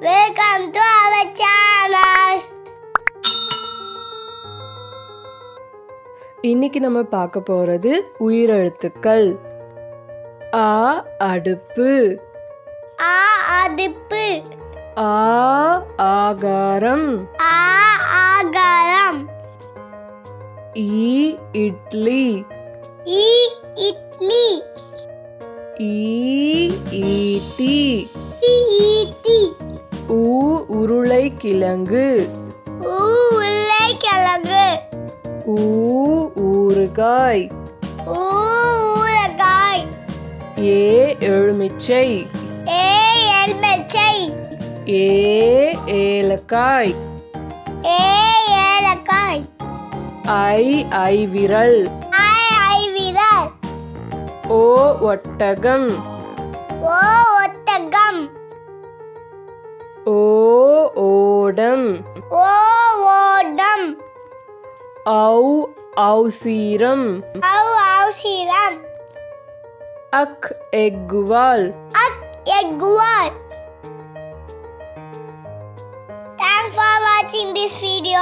Welcome to our channel. இன்னைக்கு நம்ம பார்க்க போறது உயிரெழுத்துக்கள். ஆ அடுப்பு. ஆ அடுப்பு. ஆ ஆகாரம். ஆ ஆகாரம். ஈ இட்லி. ஈ இட்லி. ஈ ஈட்டி உருளைக்கிழங்கு. உருளைக்கிழங்கு. ஊ ஊறுகாய். ஊறுகாய். ஏ எலுமிச்சை. ஏ எலுமிச்சை. ஏ ஏலக்காய். ஏ ஏலக்காய். ஐ ஐவிரல் ஐ ஐவிரல் ஓ ஒட்டகம். ஓடம் ஓ ஓடம் ஔ ஔசீரம் ஔ ஔஷிரம் அக் எக்குவால் அக் எக்குவால் Thanks for watching this video.